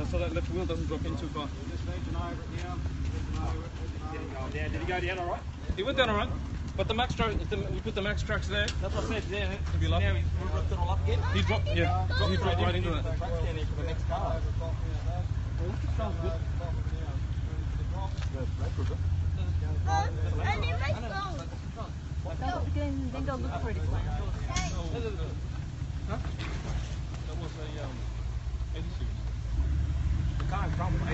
left wheel doesn't drop in too far. Yeah, did he go down all right? He went down alright, but the max track, the, we put the MaxTrax there. That's what I said. Yeah. If you love now it. he's ripped it all up again. He dropped, yeah, he dropped right into that. The truck's down here for the next car. And in my phone. Then, then go look for it. Huh? Rambut.